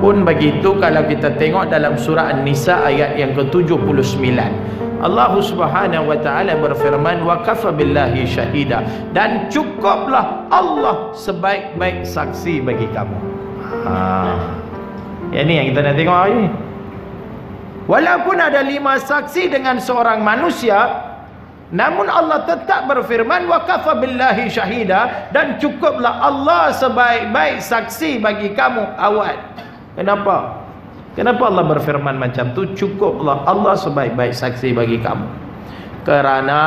pun begitu kalau kita tengok dalam surah An-Nisa ayat yang ke-79 Allah Subhanahu wa taala berfirman wa kafa billahi syahida dan cukuplah Allah sebaik-baik saksi bagi kamu. Ha. Yang ni yang kita nak tengok hari ni. Walaupun ada lima saksi dengan seorang manusia namun Allah tetap berfirman wa kafa billahi syahida dan cukuplah Allah sebaik-baik saksi bagi kamu awal. Kenapa? Kenapa Allah berfirman macam tu? Cukuplah Allah sebaik-baik saksi bagi kamu. Kerana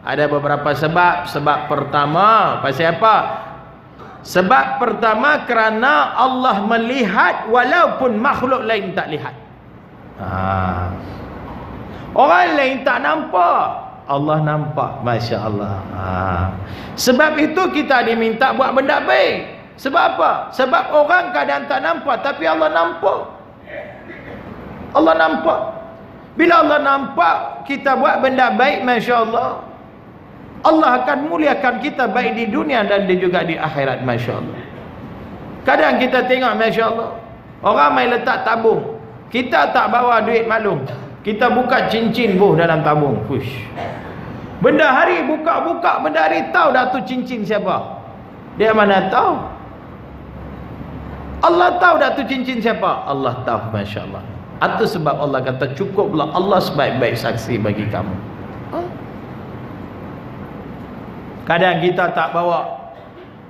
ada beberapa sebab. Sebab pertama, pasal apa? Sebab pertama kerana Allah melihat walaupun makhluk lain tak lihat. Ha. Orang lain tak nampak. Allah nampak. Masya Allah. Ha. Sebab itu kita diminta buat benda baik. Sebab apa? Sebab orang kadang tak nampak tapi Allah nampak. Allah nampak. Bila Allah nampak kita buat benda baik, Masya Allah. Akan muliakan kita baik di dunia dan juga di akhirat, Masya Allah. Kadang kita tengok, Masya Allah. Orang main letak tabung. Kita tak bawa duit malum. Kita buka cincin buh dalam tabung. Push. Benda hari buka-buka, benda hari tahu dah tu cincin siapa. Dia mana tahu? Allah tahu dah tu cincin siapa? Allah tahu, Masya Allah. Itu sebab Allah kata cukuplah Allah sebaik-baik saksi bagi kamu. Kadang kita tak bawa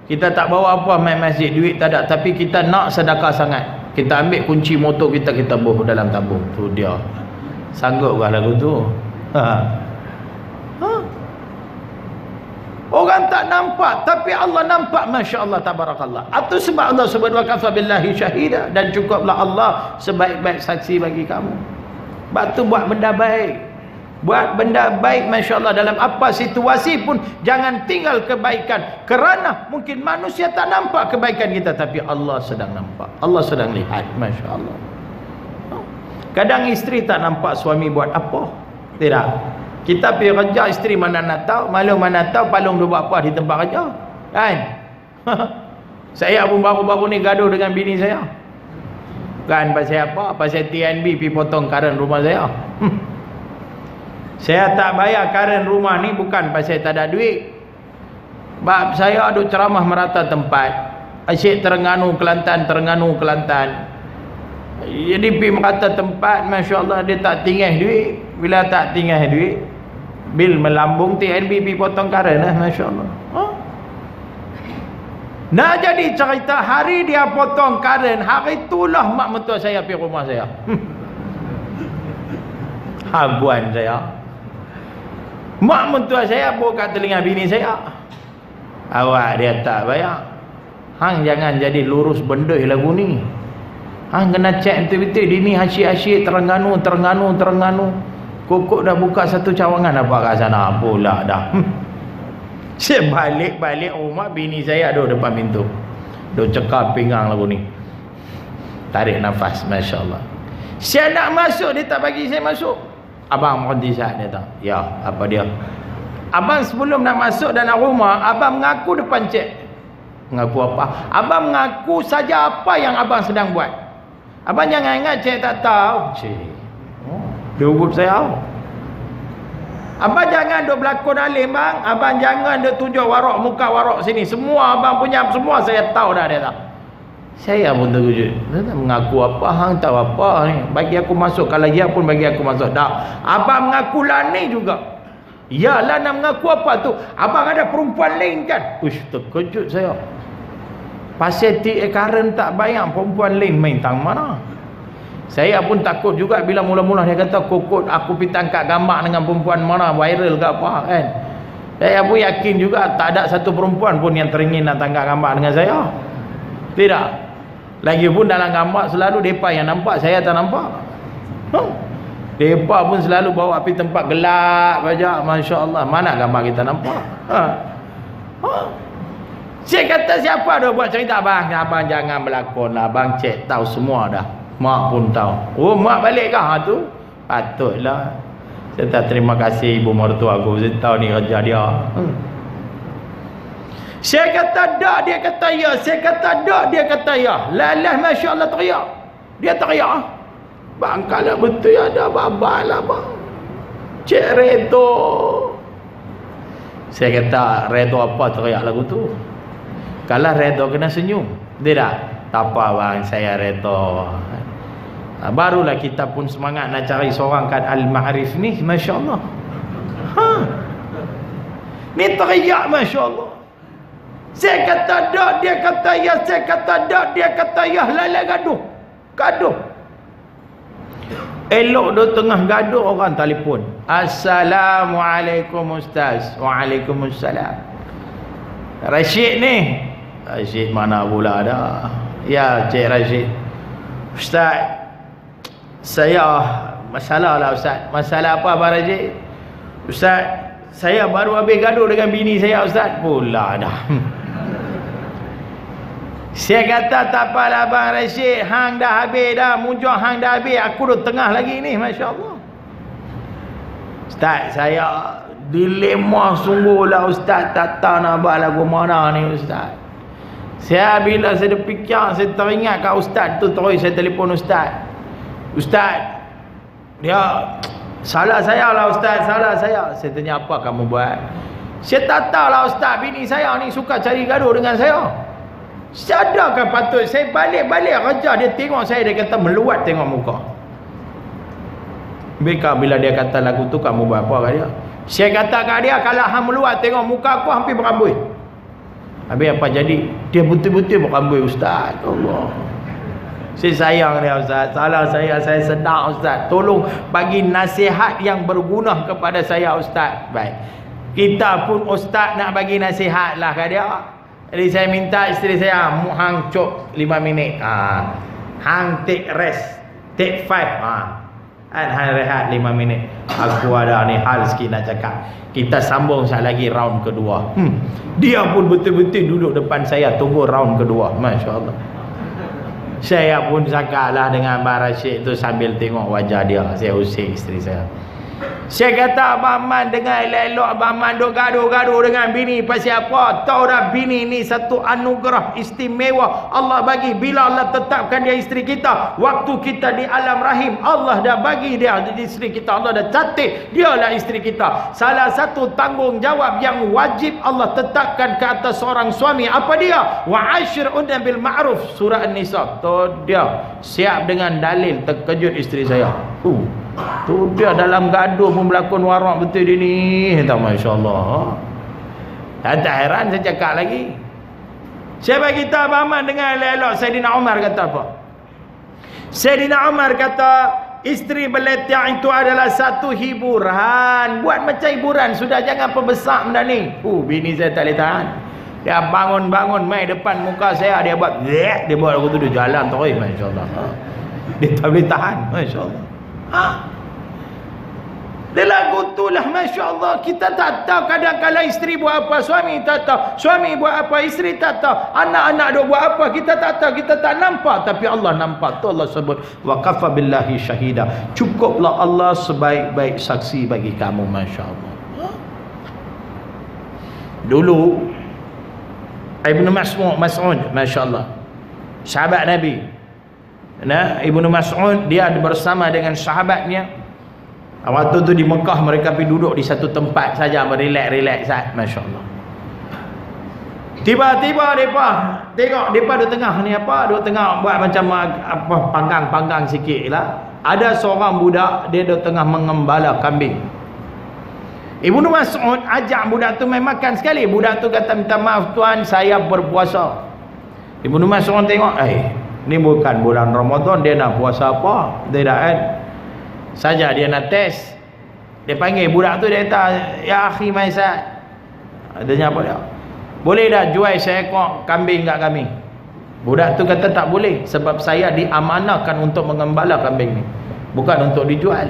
kita tak bawa apa main masjid duit tak ada tapi kita nak sedekah sangat. Kita ambil kunci motor kita kita buh dalam tabung. Tu dia. Sanggup ke lagu tu? Ha. Ha. Orang tak nampak tapi Allah nampak masya-Allah tabarakallah. Itu sebab Allah sebut wa kafa billahi syahida dan cukuplah Allah sebaik-baik saksi bagi kamu. Batu buat benda baik. Buat benda baik masya-Allah dalam apa situasi pun jangan tinggal kebaikan kerana mungkin manusia tak nampak kebaikan kita tapi Allah sedang nampak. Allah sedang lihat masya-Allah. Kadang isteri tak nampak suami buat apa. Tidak. Kita pergi kerja isteri mana nak tahu, malu mana tahu palung dia buat apa di tempat kerja. Kan? saya pun baru-baru ni gaduh dengan bini saya. Kan pasal apa? Pasal TNB pergi potong karen rumah saya. saya tak bayar karen rumah ni bukan pasal tak ada duit. Sebab saya ada ceramah merata tempat. Asyik Terengganu, Kelantan, Terengganu, Kelantan. Jadi pergi merata tempat, Masya Allah dia tak tinggal duit. Bila tak tinggal duit, bil melambung TNB pergi potong karen lah Masya Allah ha? nak jadi cerita hari dia potong karen hari itulah mak mentua saya pergi rumah saya. Habuan saya. Mak mentua saya buka telinga bini saya. Awak dia tak bayar. Hang jangan jadi lurus benda lagu ni. Hang kena cek betul-betul dini asyik-asyik Terengganu Terengganu Terengganu Kokok dah buka satu cawangan apa kat sana pula dah. Hmm. Saya balik-balik rumah bini saya ada depan pintu. Duk cekap pinggang lagu ni. Tarik nafas masya-Allah. Saya nak masuk dia tak bagi saya masuk. Abang mukadisat dia tak. Ya, apa dia? Abang sebelum nak masuk dalam rumah, abang mengaku depan cik. Mengaku apa? Abang mengaku saja apa yang abang sedang buat. Abang jangan ingat cik tak tahu. Cik. Dia urut saya. Abang jangan duk berlakon alim bang. Abang jangan duk tunjuk warok muka warok sini. Semua abang punya semua saya tahu dah dia tak. Saya pun terkejut. Saya tak mengaku apa. Hang tahu apa ni. Bagi aku masuk. Kalau dia pun bagi aku masuk. Tak. Abang mengaku lah ni juga. Yalah nak mengaku apa tu. Abang ada perempuan lain kan. Uish terkejut saya. Pasal ti current tak bayang perempuan lain main tang mana. Saya pun takut juga bila mula-mula dia kata kokot aku pergi tangkap gambar dengan perempuan mana viral ke apa kan. Saya pun yakin juga tak ada satu perempuan pun yang teringin nak tangkap gambar dengan saya. Tidak. Lagipun dalam gambar selalu depa yang nampak, saya tak nampak. Huh. Depa pun selalu bawa pergi tempat gelap saja. Masya-Allah, mana gambar kita nampak? Ha. Ha. Saya kata siapa dah buat cerita abang? Abang jangan berlakon lah. Abang cek tahu semua dah. Mak pun tahu. Oh, mak balik kah ha, tu? Patutlah. Saya tak terima kasih ibu mertua aku. Saya tahu ni kerja dia. Hmm. Saya kata dak dia kata ya. Saya kata dak dia kata ya. Lalah Masya Allah teriak. Dia teriak. Bang kalau betul ada babal lah bang. Cik Redo. Saya kata Redo apa teriak lagu tu. Kalau Redo kena senyum. Dia tak? Tak apa bang saya Redo. Ha, barulah kita pun semangat nak cari seorang kan Al-Ma'rif ni. Masya Allah. Ha. Ni teriak Masya Allah. Saya kata dak, dia kata ya, saya kata dak, dia kata ya, lala gaduh. Gaduh. Elok dia tengah gaduh orang telefon. Assalamualaikum ustaz. Waalaikumsalam. Rashid ni. Rashid mana pula dah. Ya, Cik Rashid. Ustaz, saya masalah lah ustaz. Masalah apa Abang Rashid? Ustaz, saya baru habis gaduh dengan bini saya ustaz. Pula dah. Saya kata tak apalah Abang Rashid Hang dah habis dah Munjuk hang dah habis Aku duduk tengah lagi ni Masya Allah Ustaz saya Dilema sungguh lah Ustaz Tak tahu nak buat lagu mana ni Ustaz Saya bila saya fikir Saya teringat kat Ustaz tu Terus saya telefon Ustaz Ustaz Dia Salah saya lah Ustaz Salah saya Saya tanya apa kamu buat Saya tak tahu lah Ustaz Bini saya ni suka cari gaduh dengan saya Sadarkan patut saya balik-balik raja dia tengok saya dia kata meluat tengok muka. Bika bila dia kata lagu tu kamu buat apa kat dia? Saya kata kat dia kalau hang meluat tengok muka aku hampir berambut. Habis apa jadi? Dia betul-betul berambut ustaz. Allah. Saya sayang dia ustaz. Salah saya saya sedar ustaz. Tolong bagi nasihat yang berguna kepada saya ustaz. Baik. Kita pun ustaz nak bagi nasihat lah kat dia. Jadi saya minta isteri saya mu hang cok 5 minit. Ha. Hang take rest. Take 5. Ha. Kan hang rehat 5 minit. Aku ada ni hal sikit nak cakap. Kita sambung sekali lagi round kedua. Hmm. Dia pun betul-betul duduk depan saya tunggu round kedua. Masya-Allah. Saya pun cakaplah dengan Abang Rashid tu sambil tengok wajah dia. Saya usik isteri saya. Saya kata Abang Man dengan elok-elok Abang Man duk gaduh-gaduh dengan bini pasal apa? Tahu dah bini ni satu anugerah istimewa Allah bagi bila Allah tetapkan dia isteri kita. Waktu kita di alam rahim Allah dah bagi dia jadi isteri kita. Allah dah catat dia lah isteri kita. Salah satu tanggungjawab yang wajib Allah tetapkan ke atas seorang suami apa dia? Wa ashirun bil ma'ruf surah An-Nisa. Tu dia siap dengan dalil terkejut isteri saya. Uh. Tu dia dalam gaduh pun berlakon warak betul dia ni. Tak masya-Allah. Dan tak heran saya cakap lagi. Siapa kita Abang dengan elok Saidina Umar kata apa? Saidina Umar kata isteri beletia itu adalah satu hiburan. Buat macam hiburan sudah jangan pembesar benda ni. Uh, bini saya tak boleh tahan. Dia bangun-bangun mai depan muka saya dia buat dia buat aku tu dia jalan terus masya-Allah. Dia tak boleh tahan masya-Allah. Ha? Dia lagu tu lah Masya Allah Kita tak tahu kadang-kadang isteri buat apa Suami tak tahu. Suami buat apa Isteri tak tahu. Anak-anak dia buat apa Kita tak tahu. Kita tak nampak Tapi Allah nampak. Tu Allah sebut Wa kafa billahi syahidah Cukuplah Allah sebaik-baik saksi bagi kamu Masya Allah ha? Dulu Ibn Mas'ud Mas'ud Masya Allah Sahabat Nabi Nah, Ibnu Mas'ud dia bersama dengan sahabatnya. Waktu tu di Mekah mereka pergi duduk di satu tempat saja merilek-rilek sat. Masya-Allah. Tiba-tiba depa tengok depa di tengah ni apa? Di tengah buat macam apa panggang-panggang sikitlah. Ada seorang budak dia di tengah mengembala kambing. Ibnu Mas'ud ajak budak tu main makan sekali. Budak tu kata minta maaf tuan saya berpuasa. Ibnu Mas'ud tengok, eh Ni bukan bulan Ramadan dia nak puasa apa? Tidak kan? Saja dia nak test. Dia panggil budak tu dia kata, "Ya akhi Maisat." Adanya apa dia? Boleh dah jual seekor kambing kat kami? Budak tu kata tak boleh sebab saya diamanahkan untuk mengembala kambing ni. Bukan untuk dijual.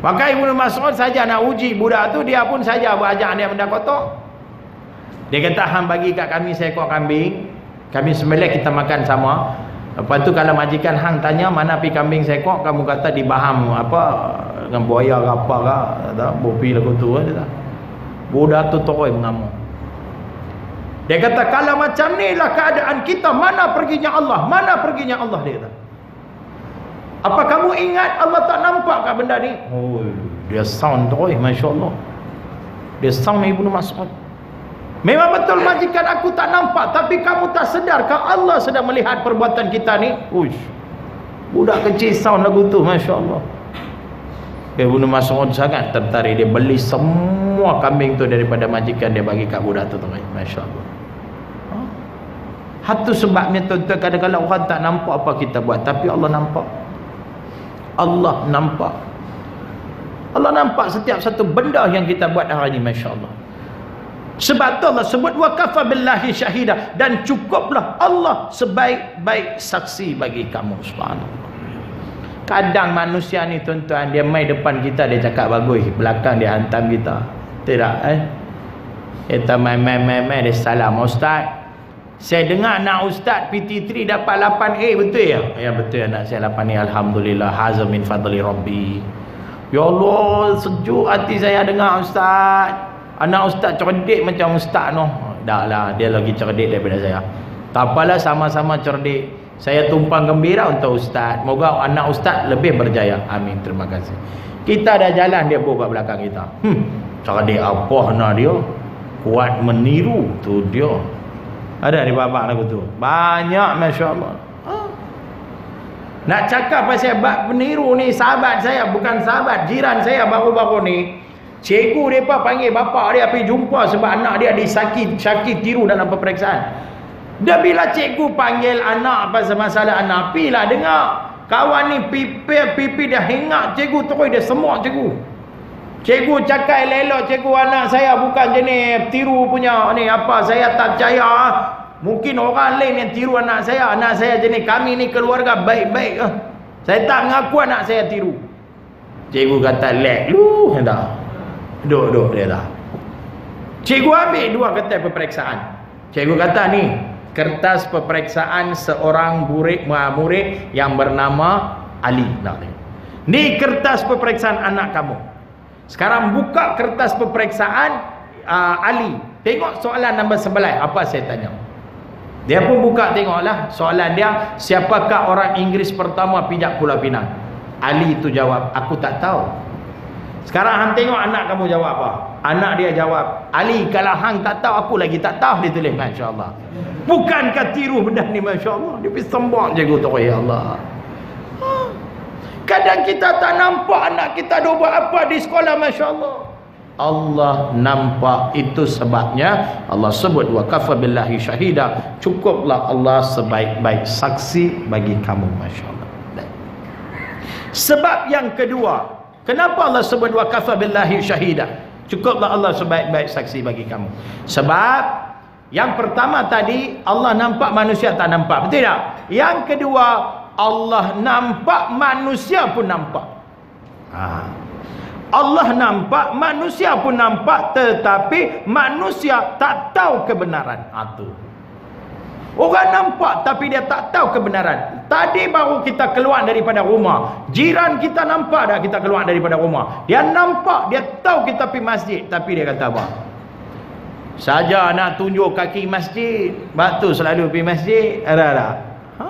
Maka Ibnu Mas'ud saja nak uji budak tu dia pun saja berajak dia benda kotor. Dia kata hang bagi kat kami seekor kambing, kami sembelih kita makan sama. Lepas tu kalau majikan hang tanya mana pi kambing sekok kamu kata di Baham apa dengan buaya ke apa ke tak bopi lagu tu kan tak. Budak tu terus mengamuk. Dia kata kalau macam ni lah keadaan kita mana perginya Allah? Mana perginya Allah dia kata. Apa kamu ingat Allah tak nampak kat benda ni? Oh, dia sound tu, masya-Allah. Dia sound Ibnu Mas'ud. Memang betul majikan aku tak nampak tapi kamu tak sedar ke Allah sedang melihat perbuatan kita ni? Uish. Budak kecil sound lagu tu, masya-Allah. Ibnu Mas'ud sangat tertarik dia beli semua kambing tu daripada majikan dia bagi kat budak tu tu, masya-Allah. Ha? Hatu sebabnya tuan-tuan kadang-kadang orang tak nampak apa kita buat tapi Allah nampak. Allah nampak. Allah nampak setiap satu benda yang kita buat hari ini masya-Allah. Sebab tu Allah sebut wa kafa billahi syahida dan cukuplah Allah sebaik-baik saksi bagi kamu subhanallah. Kadang manusia ni tuan-tuan dia mai depan kita dia cakap bagus, belakang dia hantam kita. Tidak eh? Kita mai mai mai mai dia salam ustaz. Saya dengar anak ustaz PT3 dapat 8A betul ya? Ya betul anak saya 8A alhamdulillah hazam min fadli rabbi. Ya Allah sejuk hati saya dengar ustaz anak ustaz cerdik macam ustaz noh. Dah lah dia lagi cerdik daripada saya. Tak apalah sama-sama cerdik. Saya tumpang gembira untuk ustaz. Moga anak ustaz lebih berjaya. Amin. Terima kasih. Kita dah jalan dia buat belakang kita. Hmm cerdik apa nak dia kuat meniru tu dia. Ada di babak lagu tu? Banyak masya-Allah. Ha? nak cakap pasal bab peniru ni sahabat saya bukan sahabat jiran saya baru-baru ni Cikgu mereka panggil bapa dia pergi jumpa sebab anak dia disakit, sakit tiru dalam peperiksaan. Dia bila cikgu panggil anak pasal masalah anak, pilah dengar. Kawan ni pipi pipi dia hengak cikgu terus dia semua cikgu. Cikgu cakap elok cikgu anak saya bukan jenis tiru punya ni apa saya tak percaya. Mungkin orang lain yang tiru anak saya. Anak saya jenis kami ni keluarga baik-baik. Saya tak mengaku anak saya tiru. Cikgu kata lek lu dah. Duk, duk dia dah. Cikgu ambil dua kertas peperiksaan. Cikgu kata ni, kertas peperiksaan seorang murid murid yang bernama Ali. Ni kertas peperiksaan anak kamu. Sekarang buka kertas peperiksaan uh, Ali. Tengok soalan nombor sebelah. Apa saya tanya? Dia pun buka tengoklah soalan dia. Siapakah orang Inggeris pertama pijak Pulau Pinang? Ali itu jawab, aku tak tahu. Sekarang hang tengok anak kamu jawab apa? Anak dia jawab, Ali kalau hang tak tahu aku lagi tak tahu dia tulis masya-Allah. Bukankah tiru benda ni masya-Allah? Dia pergi sembang je tu ya Allah. Ha. Kadang kita tak nampak anak kita dah buat apa di sekolah masya-Allah. Allah nampak itu sebabnya Allah sebut wa kafa billahi syahida cukuplah Allah sebaik-baik saksi bagi kamu masya-Allah. Sebab yang kedua Kenapa Allah sebut wa kafa billahi syahida? Cukuplah Allah sebaik-baik saksi bagi kamu. Sebab yang pertama tadi Allah nampak manusia tak nampak. Betul tak? Yang kedua Allah nampak manusia pun nampak. Ha. Allah nampak manusia pun nampak tetapi manusia tak tahu kebenaran. Ha tu. Orang nampak tapi dia tak tahu kebenaran. Tadi baru kita keluar daripada rumah. Jiran kita nampak dah kita keluar daripada rumah. Dia nampak, dia tahu kita pergi masjid. Tapi dia kata apa? Saja nak tunjuk kaki masjid. Batu selalu pergi masjid. Ada tak? Ha?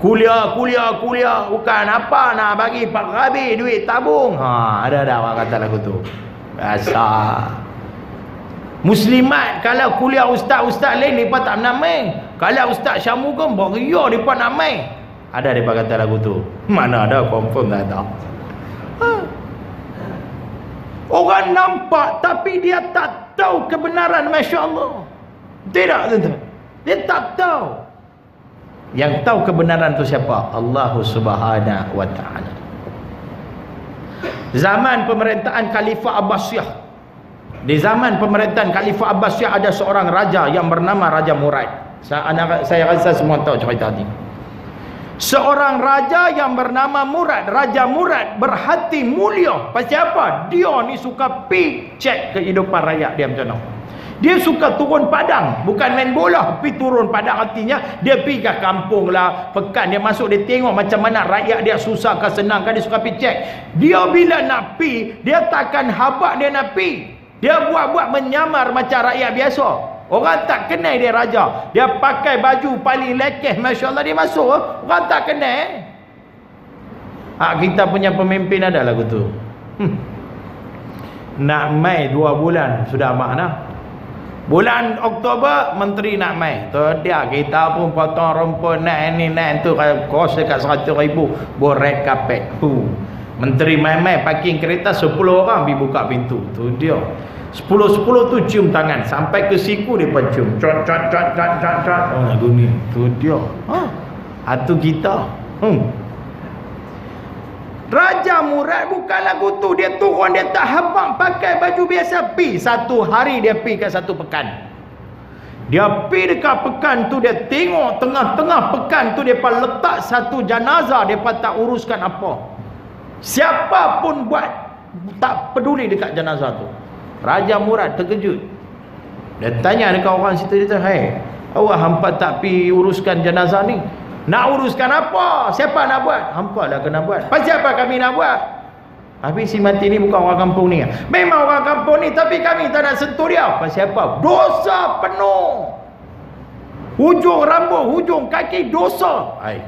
Kuliah, kuliah, kuliah. Bukan apa nak bagi Pak Rabi duit tabung. Ha, ada tak orang kata lagu tu? Biasa. Muslimat kalau kuliah ustaz-ustaz lain depa tak nak main. Kalau ustaz Syamugam beria depa nak main. Ada depa kata lagu tu. Mana ada confirm tak ada. Ha. Orang nampak tapi dia tak tahu kebenaran masya-Allah. Tidak tentu. Dia tak tahu. Yang tahu kebenaran tu siapa? Allah Subhanahu wa taala. Zaman pemerintahan Khalifah Abbasiyah di zaman pemerintahan Khalifah Abbasiyah ada seorang raja yang bernama Raja Murad. Saya, saya rasa semua tahu cerita ini. Seorang raja yang bernama Murad, Raja Murad berhati mulia. Pasal apa? Dia ni suka pi cek kehidupan rakyat dia macam mana. Dia suka turun padang, bukan main bola, pi turun padang artinya dia pi ke kampung lah, pekan dia masuk dia tengok macam mana rakyat dia susah ke senang kan dia suka pi cek. Dia bila nak pi, dia takkan habaq dia nak pi. Dia buat-buat menyamar macam rakyat biasa. Orang tak kenal dia raja. Dia pakai baju paling lekeh. Masya Allah dia masuk. Orang tak kenal. Hak kita punya pemimpin ada lagu tu. Hmm. Nak mai dua bulan sudah makna. Bulan Oktober menteri nak mai. Tu dia kita pun potong rumput nak ini nak tu kos dekat 100 ribu borek kapek. Hu. Menteri mai-mai parking kereta 10 orang pergi buka pintu. Tu dia. Sepuluh-sepuluh tu cium tangan Sampai ke siku dia pun cium. Cat, cat, cat, cat, cat, cat Oh, lagu ni. Tu dia. Ha? Itu kita. Hmm. Raja Murad bukan lagu tu. Dia turun dia tak habang pakai baju biasa. Pi satu hari dia pi ke satu pekan. Dia pi dekat pekan tu Dia tengok tengah-tengah pekan tu Dia letak satu jenazah Dia tak uruskan apa Siapa pun buat Tak peduli dekat jenazah tu Raja Murad terkejut. Dia tanya dekat orang situ dia "Hai, awak hampa tak pi uruskan jenazah ni? Nak uruskan apa? Siapa nak buat? Hampa lah kena buat. Pasal apa kami nak buat?" Habis si mati ni bukan orang kampung ni. Memang orang kampung ni tapi kami tak nak sentuh dia. Pasal apa? Dosa penuh. Hujung rambut, hujung kaki dosa. Hai.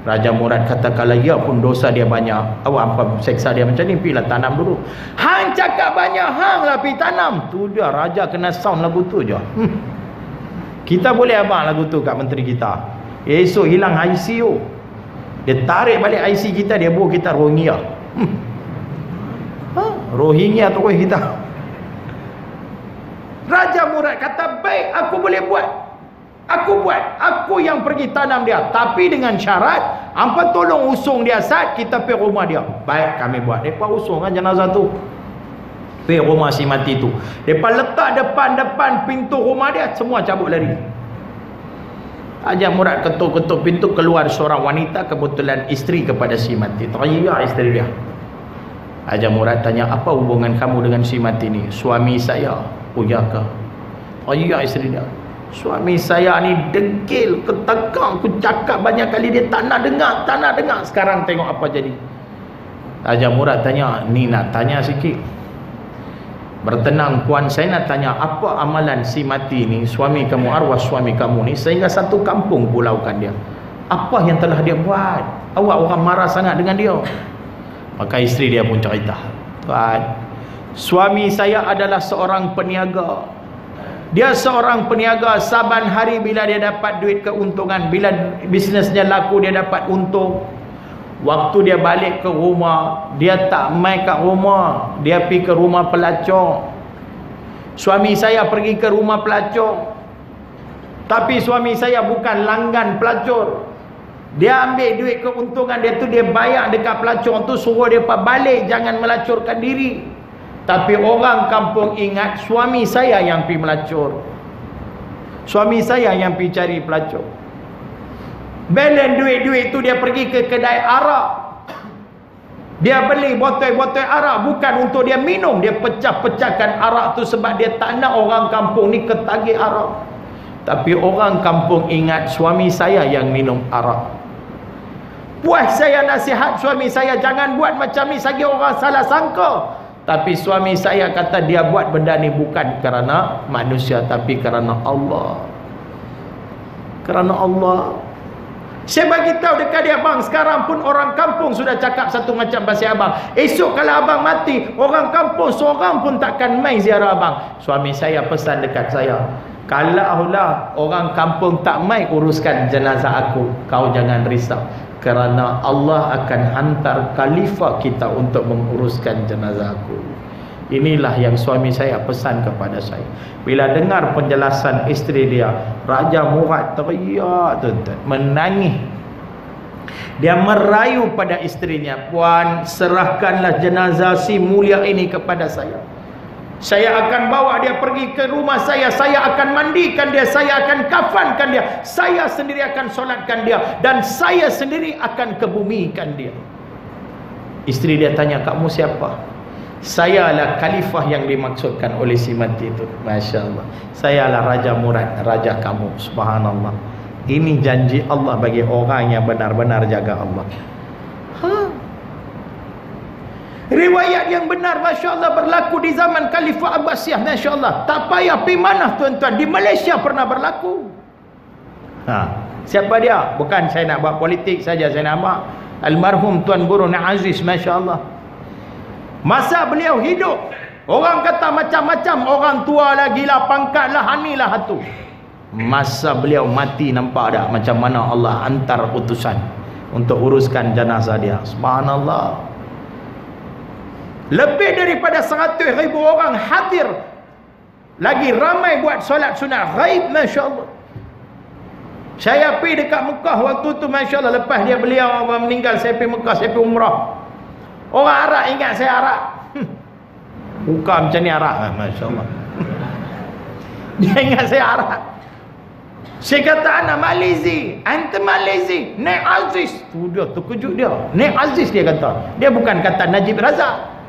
Raja Murad kata kalau ya pun dosa dia banyak. Awak apa seksa dia macam ni pergilah tanam dulu. Hang cakap banyak hang lah pergi tanam. Tu dia raja kena sound lagu tu je. Hmm. kita boleh abang lagu tu kat menteri kita. Esok hilang ICU dia tarik balik IC kita dia bawa kita Rohingya. Hmm. ha? Rohingya tu kita. Raja Murad kata baik aku boleh buat Aku buat. Aku yang pergi tanam dia. Tapi dengan syarat, hampa tolong usung dia saat kita pergi rumah dia. Baik kami buat. Mereka usung kan jenazah tu. Pergi rumah si mati tu. Mereka letak depan-depan pintu rumah dia. Semua cabut lari. Ajar Murad ketuk-ketuk pintu keluar seorang wanita kebetulan isteri kepada si mati. Teriak isteri dia. Ajar Murad tanya, apa hubungan kamu dengan si mati ni? Suami saya. Oh ya ke? Teriak isteri dia. Suami saya ni degil, ketekang, aku cakap banyak kali dia tak nak dengar, tak nak dengar. Sekarang tengok apa jadi. Raja Murad tanya, ni nak tanya sikit. Bertenang puan saya nak tanya apa amalan si mati ni, suami kamu, arwah suami kamu ni sehingga satu kampung pulaukan dia. Apa yang telah dia buat? Awak orang marah sangat dengan dia. Maka isteri dia pun cerita. Tuan, suami saya adalah seorang peniaga dia seorang peniaga saban hari bila dia dapat duit keuntungan, bila bisnesnya laku dia dapat untung. Waktu dia balik ke rumah, dia tak mai kat rumah, dia pergi ke rumah pelacur. Suami saya pergi ke rumah pelacur. Tapi suami saya bukan langgan pelacur. Dia ambil duit keuntungan dia tu dia bayar dekat pelacur tu suruh dia balik jangan melacurkan diri. Tapi orang kampung ingat suami saya yang pergi melacur. Suami saya yang pergi cari pelacur. Balance duit-duit tu dia pergi ke kedai arak. Dia beli botol-botol arak bukan untuk dia minum. Dia pecah-pecahkan arak tu sebab dia tak nak orang kampung ni ketagih arak. Tapi orang kampung ingat suami saya yang minum arak. Puas saya nasihat suami saya jangan buat macam ni sagi orang salah sangka. Tapi suami saya kata dia buat benda ni bukan kerana manusia tapi kerana Allah. Kerana Allah. Saya bagi tahu dekat dia abang sekarang pun orang kampung sudah cakap satu macam pasal abang. Esok kalau abang mati, orang kampung seorang pun takkan main ziarah abang. Suami saya pesan dekat saya, kalau lah orang kampung tak main uruskan jenazah aku, kau jangan risau kerana Allah akan hantar khalifah kita untuk menguruskan jenazah aku. Inilah yang suami saya pesan kepada saya. Bila dengar penjelasan isteri dia, Raja Murad teriak tuan-tuan, menangis. Dia merayu pada isterinya, "Puan, serahkanlah jenazah si mulia ini kepada saya." Saya akan bawa dia pergi ke rumah saya. Saya akan mandikan dia. Saya akan kafankan dia. Saya sendiri akan solatkan dia. Dan saya sendiri akan kebumikan dia. Isteri dia tanya, kamu siapa? Saya adalah khalifah yang dimaksudkan oleh si mati itu. Masya Allah. Saya adalah Raja Murad. Raja kamu. Subhanallah. Ini janji Allah bagi orang yang benar-benar jaga Allah. Riwayat yang benar Masya Allah berlaku di zaman Khalifah Abbasiyah Masya Allah Tak payah pergi mana tuan-tuan. Di Malaysia pernah berlaku. Ha. Siapa dia? Bukan saya nak buat politik saja Saya nak buat Almarhum Tuan Guru Nak Aziz Masya Allah Masa beliau hidup Orang kata macam-macam. Orang tua lah gila pangkat lah Hanilah hatu. Masa beliau mati nampak tak Macam mana Allah hantar utusan Untuk uruskan jenazah dia? Subhanallah lebih daripada 100 ribu orang hadir. Lagi ramai buat solat sunat ghaib. Masya Allah. Saya pergi dekat Mekah waktu tu Masya Allah. Lepas dia beliau meninggal. Saya pergi Mekah. Saya pergi umrah. Orang Arab ingat saya Arab. Buka macam ni Arab. Ah, Masya Allah. dia ingat saya Arab. Saya kata anak Malizi. Anta Malizi. Nek Aziz. Tu dia terkejut dia. Nek Aziz dia kata. Dia bukan kata Najib Razak.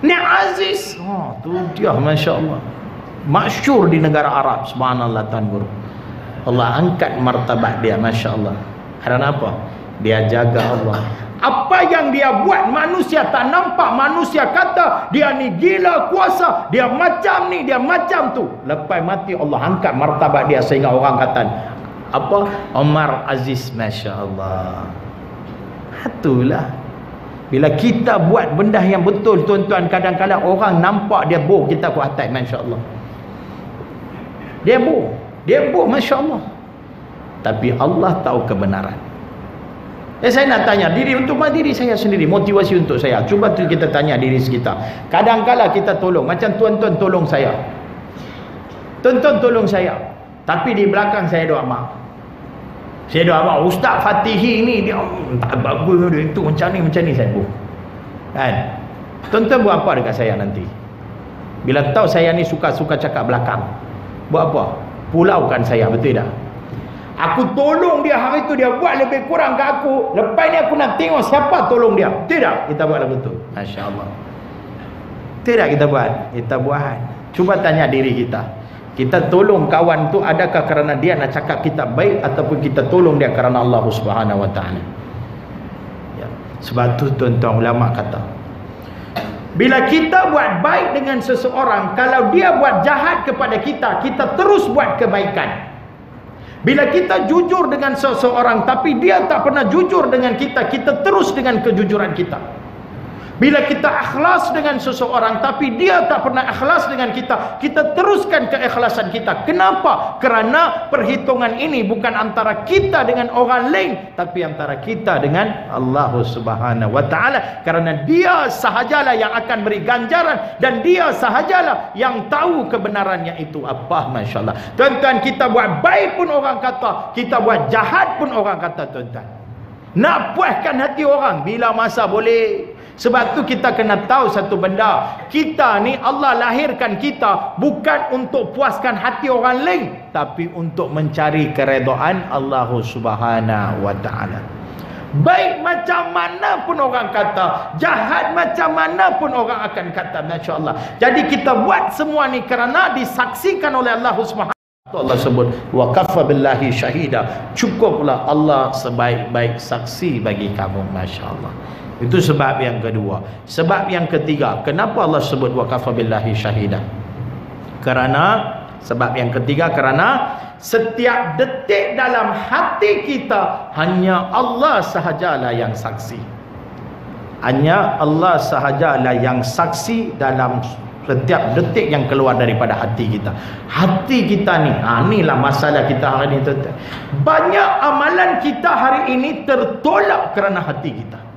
Ni Aziz. Oh, tu dia masya-Allah. Masyur di negara Arab subhanallah tuan guru. Allah angkat martabat dia masya-Allah. Kerana apa? Dia jaga Allah. Apa yang dia buat manusia tak nampak manusia kata dia ni gila kuasa dia macam ni dia macam tu lepas mati Allah angkat martabat dia sehingga orang kata apa Omar Aziz Masya Allah itulah bila kita buat benda yang betul tuan-tuan kadang-kadang orang nampak dia boh kita buat atas masya-Allah. Dia boh. Dia boh masya-Allah. Tapi Allah tahu kebenaran. Eh saya nak tanya diri untuk diri saya sendiri motivasi untuk saya. Cuba tu kita tanya diri kita. Kadang-kala kita tolong macam tuan-tuan tolong saya. Tuan-tuan tolong saya. Tapi di belakang saya doa maaf. Saya doa apa? Ustaz Fatihi ni dia tak bagus dia itu macam ni macam ni saya bu. Kan? Tuan-tuan buat apa dekat saya nanti? Bila tahu saya ni suka-suka cakap belakang. Buat apa? Pulaukan saya, betul tak? Aku tolong dia hari tu dia buat lebih kurang ke aku. Lepas ni aku nak tengok siapa tolong dia. Tidak, kita buat lagu tu. Masya-Allah. Tidak kita buat. Kita buat. Cuba tanya diri kita. Kita tolong kawan tu adakah kerana dia nak cakap kita baik ataupun kita tolong dia kerana Allah Subhanahu Wa Taala. Ya. Sebab tu tuan-tuan ulama kata bila kita buat baik dengan seseorang kalau dia buat jahat kepada kita kita terus buat kebaikan bila kita jujur dengan seseorang tapi dia tak pernah jujur dengan kita kita terus dengan kejujuran kita bila kita ikhlas dengan seseorang tapi dia tak pernah ikhlas dengan kita, kita teruskan keikhlasan kita. Kenapa? Kerana perhitungan ini bukan antara kita dengan orang lain tapi antara kita dengan Allah Subhanahu wa taala. Kerana dia sahajalah yang akan beri ganjaran dan dia sahajalah yang tahu kebenarannya itu apa masya-Allah. Tuan-tuan kita buat baik pun orang kata, kita buat jahat pun orang kata tuan-tuan. Nak puaskan hati orang bila masa boleh sebab tu kita kena tahu satu benda. Kita ni Allah lahirkan kita bukan untuk puaskan hati orang lain. Tapi untuk mencari keredaan Allah subhanahu wa ta'ala. Baik macam mana pun orang kata. Jahat macam mana pun orang akan kata. Masya Allah. Jadi kita buat semua ni kerana disaksikan oleh Allah subhanahu Allah sebut wa kafa billahi syahida cukuplah Allah sebaik-baik saksi bagi kamu masya-Allah itu sebab yang kedua. Sebab yang ketiga, kenapa Allah sebut waqafa billahi syahida? Kerana sebab yang ketiga kerana setiap detik dalam hati kita hanya Allah sahajalah yang saksi. Hanya Allah sahajalah yang saksi dalam setiap detik yang keluar daripada hati kita. Hati kita ni, ha inilah masalah kita hari ini Banyak amalan kita hari ini tertolak kerana hati kita.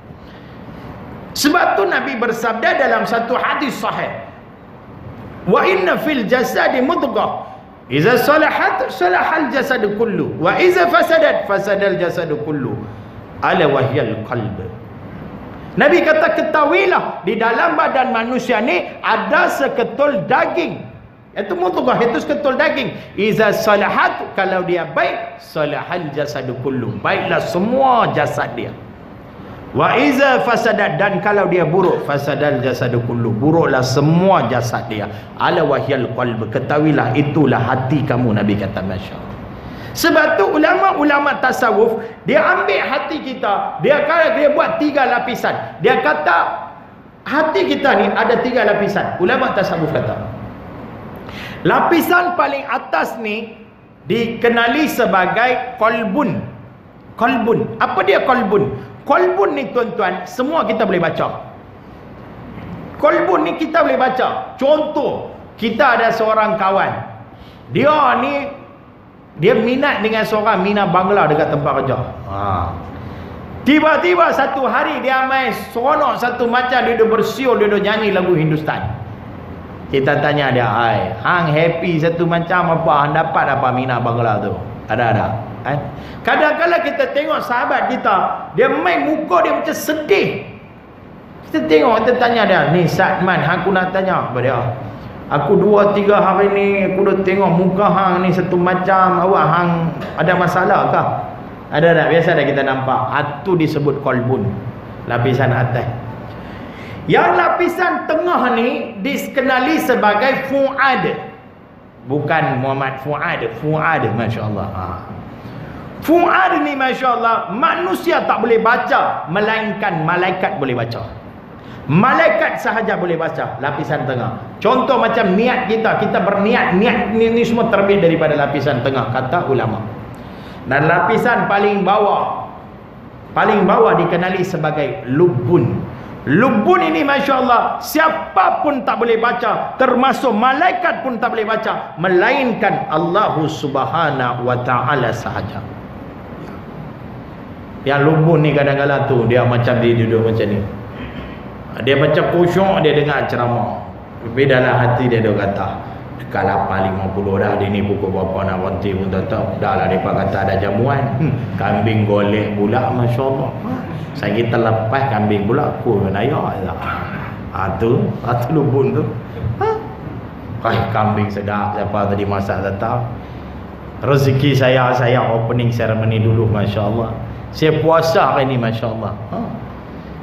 Sebab tu Nabi bersabda dalam satu hadis sahih. Wa inna fil jasadi mudghah. Iza salahat salahal jasad kullu wa iza fasadat fasadal jasad kullu. Ala wahyal qalb. Nabi kata ketahuilah di dalam badan manusia ni ada seketul daging. Itu mudghah itu seketul daging. Iza salahat kalau dia baik salahal jasad kullu. Baiklah semua jasad dia. Wa iza fasadat dan kalau dia buruk fasadal jasadu kullu buruklah semua jasad dia. Ala wahyal qalb ketahuilah itulah hati kamu Nabi kata masya Sebab tu ulama-ulama tasawuf dia ambil hati kita, dia kata dia buat tiga lapisan. Dia kata hati kita ni ada tiga lapisan. Ulama tasawuf kata. Lapisan paling atas ni dikenali sebagai kolbun. Kolbun. Apa dia kolbun? Kolbun ni tuan-tuan, semua kita boleh baca. Kolbun ni kita boleh baca. Contoh, kita ada seorang kawan. Dia ni dia minat dengan seorang Mina Bangla dekat tempat kerja. Ha. Tiba-tiba satu hari dia main seronok satu macam dia duduk bersiul, dia duduk nyanyi lagu Hindustan. Kita tanya dia, "Hai, hang happy satu macam apa? Hang dapat apa Mina Bangla tu?" Ada ada. Kan? Kadang-kadang kita tengok sahabat kita, dia main muka dia macam sedih. Kita tengok, kita tanya dia, "Ni Satman, aku nak tanya apa dia?" Aku dua tiga hari ni aku dah tengok muka hang ni satu macam awak hang ada masalah kah? Ada tak? Biasa dah kita nampak. Itu disebut kolbun. Lapisan atas. Yang lapisan tengah ni dikenali sebagai fuad. Bukan Muhammad Fuad. Fuad. Masya Allah. Ha. Fuad ni Masya Allah. Manusia tak boleh baca. Melainkan malaikat boleh baca. Malaikat sahaja boleh baca lapisan tengah. Contoh macam niat kita, kita berniat, niat ni, ni semua terbit daripada lapisan tengah kata ulama. Dan lapisan paling bawah paling bawah dikenali sebagai lubun. Lubun ini Masya Allah Siapapun tak boleh baca Termasuk malaikat pun tak boleh baca Melainkan Allah subhanahu wa ta'ala sahaja Yang lubun ni kadang-kadang tu Dia macam dia duduk macam ni. Dia macam kusyuk dia dengar ceramah. Tapi dalam hati dia dia kata dekat 8.50 dah dia ni pukul berapa nak berhenti pun tak tahu. Dah lah dia kata ada jamuan. Hmm. kambing golek pula Masya Allah saya kita lepas kambing pula aku naya ha, tu ha, tu lubun tu. Ha? Kambing sedap siapa tadi masak tak tahu. Rezeki saya saya opening ceremony dulu Masya Allah saya puasa hari ni Masya Allah ha?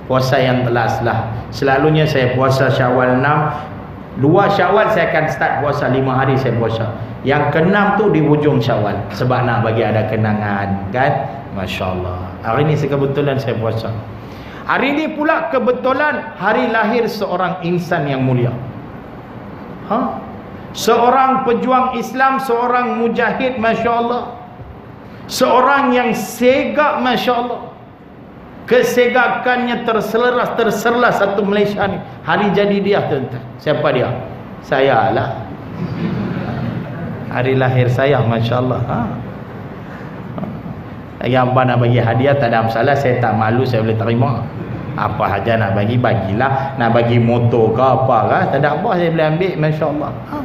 puasa yang telas lah. Selalunya saya puasa syawal 6 dua syawal saya akan start puasa 5 hari saya puasa. Yang keenam tu di hujung syawal sebab nak bagi ada kenangan kan? Masya Allah hari ni sekebetulan saya puasa. Hari ni pula kebetulan hari lahir seorang insan yang mulia. Ha? seorang pejuang Islam seorang mujahid Masya Allah seorang yang segak Masya Allah kesegakannya terselas terselas satu Malaysia ni. Hari jadi dia tuan-tuan. Siapa dia? Saya lah. Hari lahir saya masya-Allah. Ha. Yang apa nak bagi hadiah tak ada masalah. Saya tak malu saya boleh terima. Apa saja nak bagi bagilah. Nak bagi motor ke apa ke tak ada apa saya boleh ambil masya-Allah. Ha.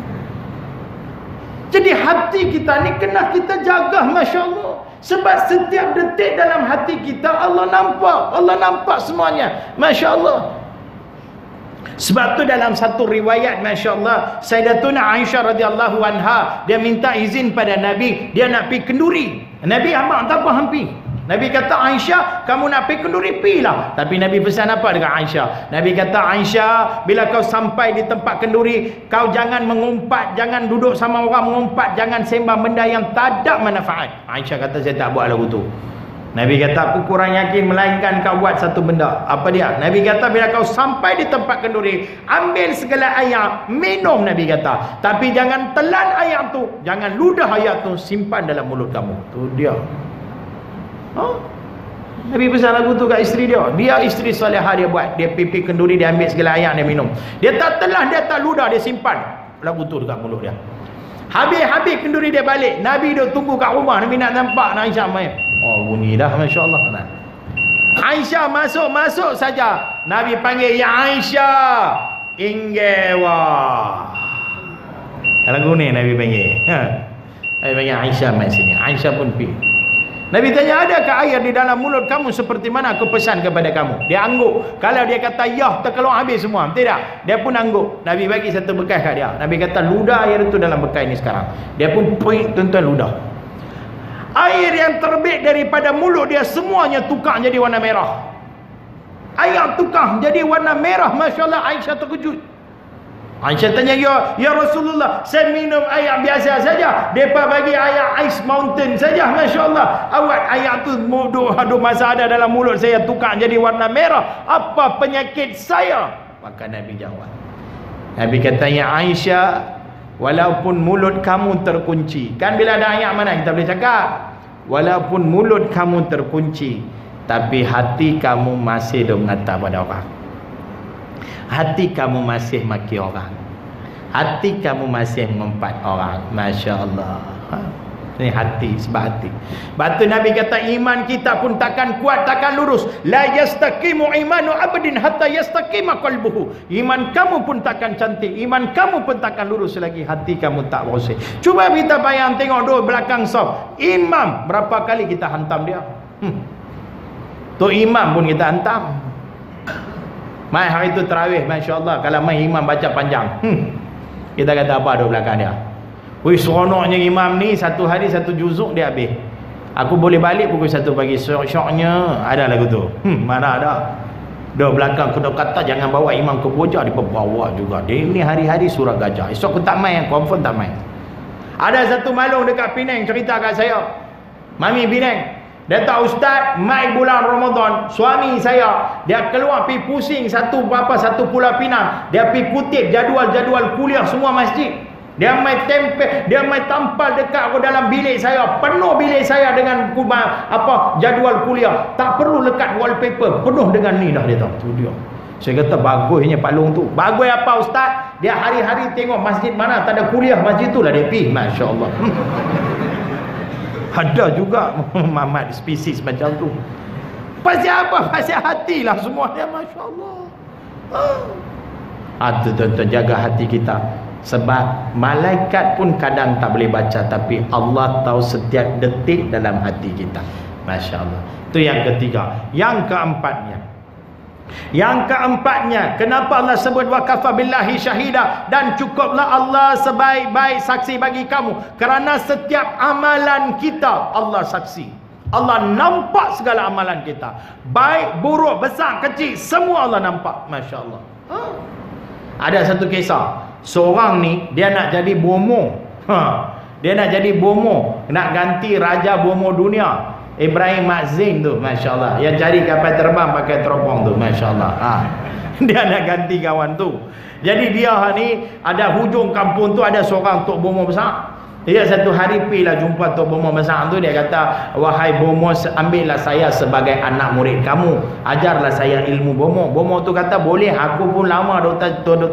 Jadi hati kita ni kena kita jaga masya-Allah sebab setiap detik dalam hati kita Allah nampak. Allah nampak semuanya. Masya Allah. Sebab tu dalam satu riwayat Masya Allah. Sayyidatuna Aisyah radhiyallahu anha. Dia minta izin pada Nabi. Dia nak pergi kenduri. Nabi amak tak apa hampir. Nabi kata Aisyah kamu nak pergi kenduri pilah tapi Nabi pesan apa dengan Aisyah? Nabi kata Aisyah bila kau sampai di tempat kenduri kau jangan mengumpat jangan duduk sama orang mengumpat jangan sembah benda yang tak ada manfaat. Aisyah kata saya tak buat lagu tu. Nabi kata aku kurang yakin melainkan kau buat satu benda. Apa dia? Nabi kata bila kau sampai di tempat kenduri ambil segala air minum Nabi kata. Tapi jangan telan air tu jangan ludah air tu simpan dalam mulut kamu. Tu dia Ha? Nabi pesan lagu tu kat isteri dia. Dia isteri salihah dia buat. Dia pipi kenduri, dia ambil segala air, dia minum. Dia tak telah, dia tak ludah, dia simpan. Lagu tu dekat mulut dia. Habis-habis kenduri dia balik. Nabi dia tunggu kat rumah. Nabi nak nampak nak Aisyah main. Oh bunyi dah Masya Allah. Aisyah masuk-masuk saja. Nabi panggil, Ya Aisyah. Inggewa. Lagu ni Nabi panggil. Ha. Nabi panggil Aisyah main sini. Aisyah pun pergi. Nabi tanya adakah air di dalam mulut kamu seperti mana aku pesan kepada kamu? Dia angguk. Kalau dia kata ya terkeluar habis semua. Tidak. Dia pun angguk. Nabi bagi satu bekas kat dia. Nabi kata ludah air itu dalam bekas ini sekarang. Dia pun pergi tuan-tuan ludah. Air yang terbit daripada mulut dia semuanya tukar jadi warna merah. Air tukar jadi warna merah Masya Allah Aisyah terkejut Aisyah tanya, ya, ya Rasulullah, saya minum air biasa saja. Mereka bagi air ice mountain saja. Masya Allah. Awak air tu muduh, aduh masa ada dalam mulut saya tukar jadi warna merah. Apa penyakit saya? Maka Nabi jawab. Nabi kata, ya Aisyah, walaupun mulut kamu terkunci. Kan bila ada ayat mana kita boleh cakap? Walaupun mulut kamu terkunci, tapi hati kamu masih dong mengata pada orang hati kamu masih maki orang. Hati kamu masih mengumpat orang. Masya Allah ha? ini hati sebab hati batu Nabi kata iman kita pun takkan kuat takkan lurus. La yastaqimu imanu abdin hatta yastaqima qalbuhu. Iman kamu pun takkan cantik iman kamu pun takkan lurus lagi hati kamu tak bersih cuba kita bayang tengok dua belakang saf imam berapa kali kita hantam dia? Hmm. tu imam pun kita hantam Mai hari tu terawih masya-Allah kalau mai imam baca panjang. Hmm. Kita kata apa ada belakang dia? Wih seronoknya imam ni satu hari satu juzuk dia habis. Aku boleh balik pukul satu pagi. Syok-syoknya ada lagu tu. Hmm, mana ada? Dah belakang kena kata jangan bawa imam ke boja dia bawa juga. Dia ni hari-hari surah gajah. Esok aku tak main, confirm tak main. Ada satu malung dekat Penang cerita kat saya. Mami Penang, dia tahu ustaz, mai bulan Ramadan, suami saya dia keluar pi pusing satu apa satu Pulau Pinang. Dia pi kutip jadual-jadual kuliah semua masjid. Dia mai tempel, dia mai tampal dekat aku dalam bilik saya. Penuh bilik saya dengan apa jadual kuliah. Tak perlu lekat wallpaper, penuh dengan ni dah dia tahu. Tu dia. Saya kata bagusnya Pak Long tu. Bagus apa ustaz? Dia hari-hari tengok masjid mana tak ada kuliah, masjid tu lah dia pi. Masya-Allah. ada juga mamat spesies macam tu. Pasal apa? pasal hati lah semua dia Masya Allah ha. tu tuan-tuan jaga hati kita. Sebab malaikat pun kadang tak boleh baca tapi Allah tahu setiap detik dalam hati kita. Masya Allah itu yang ketiga. Yang keempatnya yang keempatnya, kenapa Allah sebut waqafa billahi syahida dan cukuplah Allah sebaik-baik saksi bagi kamu kerana setiap amalan kita Allah saksi. Allah nampak segala amalan kita. Baik, buruk, besar, kecil, semua Allah nampak. Masya-Allah. Ha? Ada satu kisah. Seorang ni dia nak jadi bomo. Ha. Dia nak jadi bomo, nak ganti raja bomo dunia. Ibrahim Mazin tu Masya Allah Yang cari kapal terbang pakai teropong tu Masya Allah ha. Dia nak ganti kawan tu. Jadi dia ni Ada hujung kampung tu Ada seorang Tok Bomo besar. Dia satu hari pi lah jumpa Tok Bomo besar tu. Dia kata Wahai Bomo Ambillah saya sebagai anak murid kamu. Ajarlah saya ilmu Bomo. Bomo tu kata Boleh aku pun lama Duk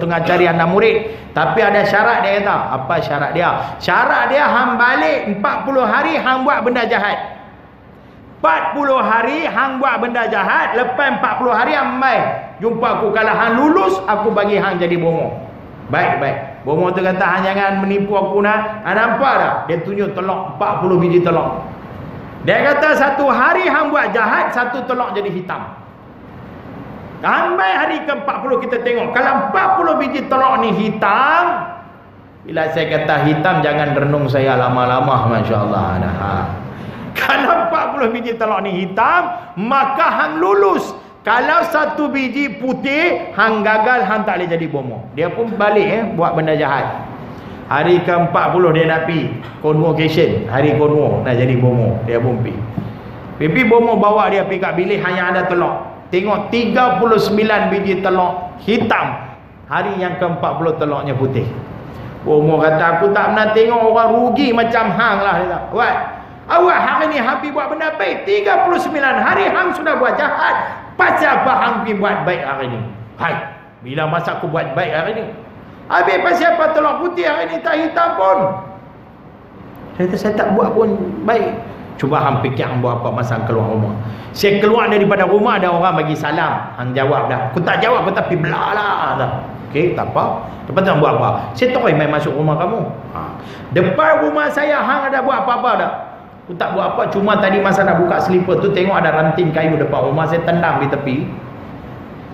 tengah cari anak murid. Tapi ada syarat dia kata. Apa syarat dia? Syarat dia Hang balik 40 hari Hang buat benda jahat 40 hari hang buat benda jahat lepas 40 hari hang mai jumpa aku kalau hang lulus aku bagi hang jadi bomo. Baik baik. Bomo tu kata hang jangan menipu aku nak. Hang nampak tak dia tunjuk telok 40 biji telok. Dia kata satu hari hang buat jahat satu telok jadi hitam. Sampai hari ke-40 kita tengok kalau 40 biji telok ni hitam bila saya kata hitam jangan renung saya lama-lama masya-Allah nah ha. Kalau 40 biji telur ni hitam, maka hang lulus. Kalau satu biji putih, hang gagal, hang tak boleh jadi bomo. Dia pun balik eh, buat benda jahat. Hari ke-40 dia nak pi convocation, hari convo nak jadi bomo. Dia pun pi. Pipi bomo bawa dia pi kat bilik hanya ada telur. Tengok 39 biji telur hitam. Hari yang ke-40 telurnya putih. Bomo kata aku tak pernah tengok orang rugi macam hang lah dia. What? Awak hari ni habis buat benda baik 39 hari hang sudah buat jahat Pasal apa hang pergi buat baik hari ni Hai Bila masa aku buat baik hari ni Habis pasal apa telur putih hari ni tak hitam pun Saya saya tak buat pun baik Cuba hang fikir hang buat apa masa keluar rumah Saya keluar daripada rumah ada orang bagi salam Hang jawab dah Aku tak jawab aku tapi belalah dah Okey, tak apa. Lepas tu buat apa? Saya tak main masuk rumah kamu. Ha. Depan rumah saya hang ada buat apa-apa dah? Aku tak buat apa cuma tadi masa nak buka selipar tu tengok ada ranting kayu depan rumah saya tendang di tepi.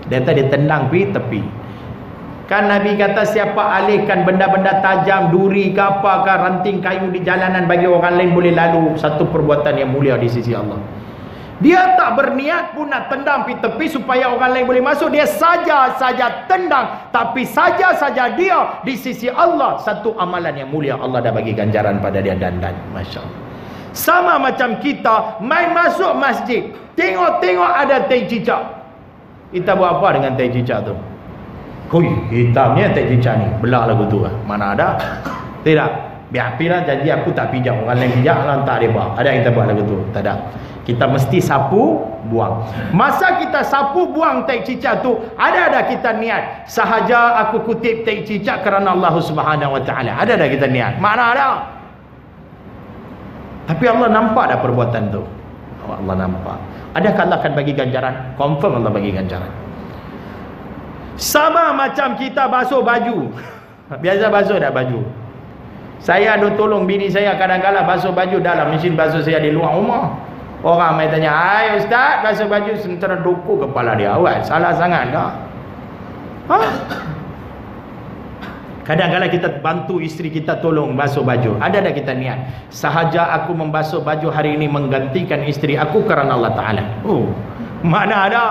Dia tadi tendang di tepi. Kan Nabi kata siapa alihkan benda-benda tajam, duri ke apa ke ranting kayu di jalanan bagi orang lain boleh lalu satu perbuatan yang mulia di sisi Allah. Dia tak berniat pun nak tendang pergi tepi supaya orang lain boleh masuk. Dia saja-saja tendang. Tapi saja-saja dia di sisi Allah. Satu amalan yang mulia. Allah dah bagi ganjaran pada dia dan dan. Masya Allah. Sama macam kita main masuk masjid. Tengok-tengok ada teh cicak. Kita buat apa dengan teh cicak tu? Hui, hitamnya teh cicak ni. Belah lagu tu. Lah. Mana ada? Tidak. Biar pilih janji aku tak pijak. Orang lain pijak lah tak ada. Ada yang kita buat lagu tu? Tak ada. Kita mesti sapu, buang. Masa kita sapu, buang tai cicak tu, ada ada kita niat. Sahaja aku kutip tai cicak kerana Allah Subhanahu Wa Taala. Ada ada kita niat. Mana ada? Tapi Allah nampak dah perbuatan tu. Allah nampak. Adakah Allah akan bagi ganjaran? Confirm Allah bagi ganjaran. Sama macam kita basuh baju. Biasa basuh dah baju. Saya ada tolong bini saya kadang-kadang basuh baju dalam mesin basuh saya di luar rumah. Orang mai tanya, "Hai ustaz, basuh baju sementara duku kepala dia awal. Salah sangat tak?" Ha? Kadang-kadang kita bantu isteri kita tolong basuh baju. Ada tak kita niat? Sahaja aku membasuh baju hari ini menggantikan isteri aku kerana Allah Taala. Oh, mana ada?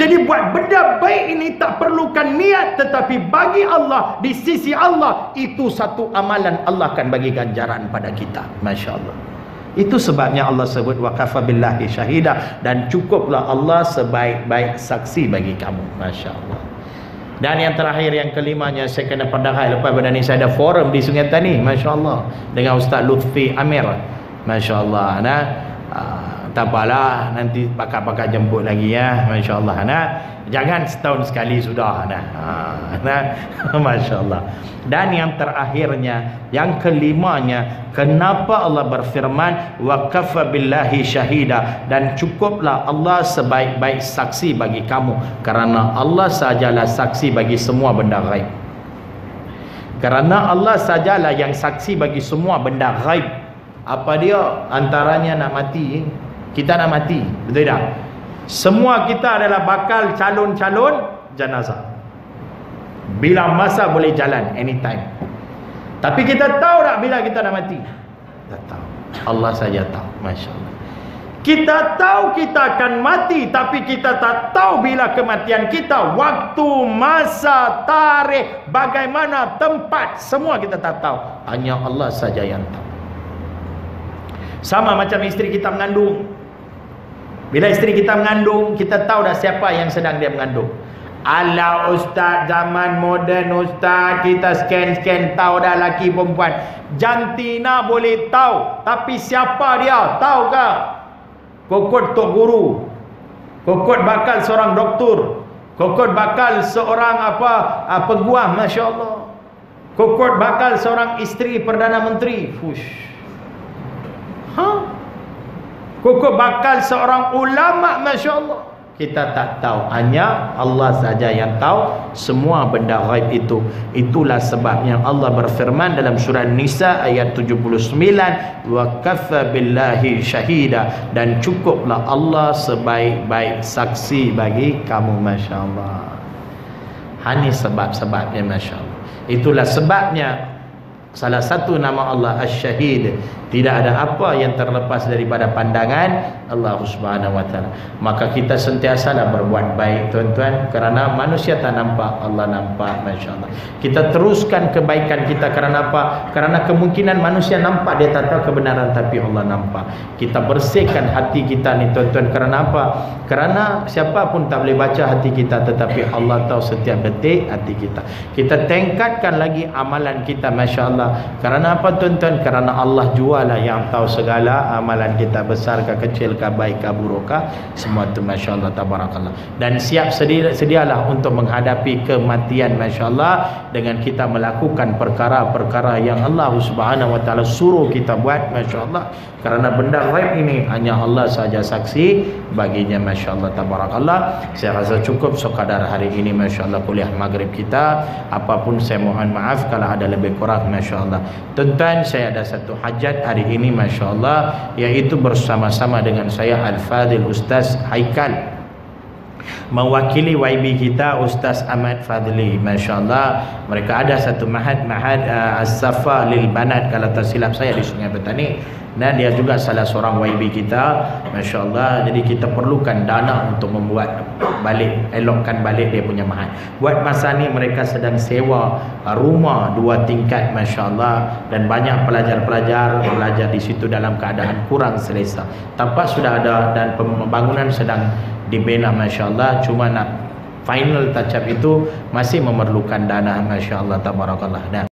Jadi buat benda baik ini tak perlukan niat tetapi bagi Allah di sisi Allah itu satu amalan Allah akan bagi ganjaran pada kita. Masya-Allah. Itu sebabnya Allah sebut wa kafa billahi syahida dan cukuplah Allah sebaik-baik saksi bagi kamu. Masya-Allah. Dan yang terakhir yang kelimanya saya kena padahal lepas pada ni saya ada forum di Sungai Tani, masya-Allah, dengan Ustaz Lutfi Amir. Masya-Allah. Nah, tak apalah nanti pakar-pakar jemput lagi ya, masya-Allah. Nah, jangan setahun sekali sudah nah. Ha, nah, masya-Allah. Dan yang terakhirnya, yang kelimanya, kenapa Allah berfirman wa kafa billahi syahida dan cukuplah Allah sebaik-baik saksi bagi kamu kerana Allah sajalah saksi bagi semua benda gaib. Kerana Allah sajalah yang saksi bagi semua benda gaib. Apa dia? Antaranya nak mati. Kita nak mati. Betul tak? Semua kita adalah bakal calon-calon jenazah. Bila masa boleh jalan anytime. Tapi kita tahu tak bila kita nak mati? Tak tahu. Allah saja tahu. Masya Allah. Kita tahu kita akan mati tapi kita tak tahu bila kematian kita. Waktu, masa, tarikh, bagaimana, tempat. Semua kita tak tahu. Hanya Allah saja yang tahu. Sama macam isteri kita mengandung. Bila isteri kita mengandung, kita tahu dah siapa yang sedang dia mengandung. Ala ustaz zaman moden ustaz kita scan-scan tahu dah laki perempuan. Jantina boleh tahu tapi siapa dia? Tahu ke? Kokot tok guru. Kokot bakal seorang doktor. Kokot bakal seorang apa? Uh, peguam masya-Allah. Kokot bakal seorang isteri perdana menteri. Fush. Ha? Kokot bakal seorang ulama masya-Allah. Kita tak tahu. Hanya Allah saja yang tahu semua benda gaib itu. Itulah sebabnya Allah berfirman dalam surah Nisa ayat 79 wa kafa billahi syahida. Dan cukuplah Allah sebaik-baik saksi bagi kamu masya-Allah. Ini sebab-sebabnya masya-Allah. Itulah sebabnya salah satu nama Allah asy-syahid tidak ada apa yang terlepas daripada pandangan Allah Subhanahu wa taala. Maka kita sentiasalah berbuat baik tuan-tuan kerana manusia tak nampak, Allah nampak masya-Allah. Kita teruskan kebaikan kita kerana apa? Kerana kemungkinan manusia nampak dia tak tahu kebenaran tapi Allah nampak. Kita bersihkan hati kita ni tuan-tuan kerana apa? Kerana siapa pun tak boleh baca hati kita tetapi Allah tahu setiap detik hati kita. Kita tingkatkan lagi amalan kita masya-Allah. Kerana apa tuan-tuan? Kerana Allah jual lah yang tahu segala amalan kita besar ke kecil ke baik ke buruk ke. Semua tu masya-Allah tabarakallah. Dan siap sedia, sedialah untuk menghadapi kematian masya-Allah dengan kita melakukan perkara-perkara yang Allah Subhanahu wa taala suruh kita buat masya-Allah. Kerana benda ghaib ini hanya Allah saja saksi baginya masya-Allah tabarakallah. Saya rasa cukup sekadar hari ini masya-Allah kuliah maghrib kita. Apapun saya mohon maaf kalau ada lebih kurang masya-Allah tuan-tuan saya ada satu hajat hari ini Masya Allah Iaitu bersama-sama dengan saya Al-Fadhil Ustaz Haikal mewakili YB kita Ustaz Ahmad Fadli. masya-Allah mereka ada satu mahad mahad uh, As-Safa lil Banat kalau tak silap saya di Sungai Petani dan dia juga salah seorang YB kita masya-Allah. Jadi kita perlukan dana untuk membuat balik elokkan balik dia punya mahad buat masa ni mereka sedang sewa rumah dua tingkat masya-Allah. Dan banyak pelajar-pelajar belajar di situ dalam keadaan kurang selesa. Tampak sudah ada dan pembangunan sedang dibina masya-Allah. Cuma nak final touch up itu masih memerlukan dana masya-Allah. Tabarakallah. Dan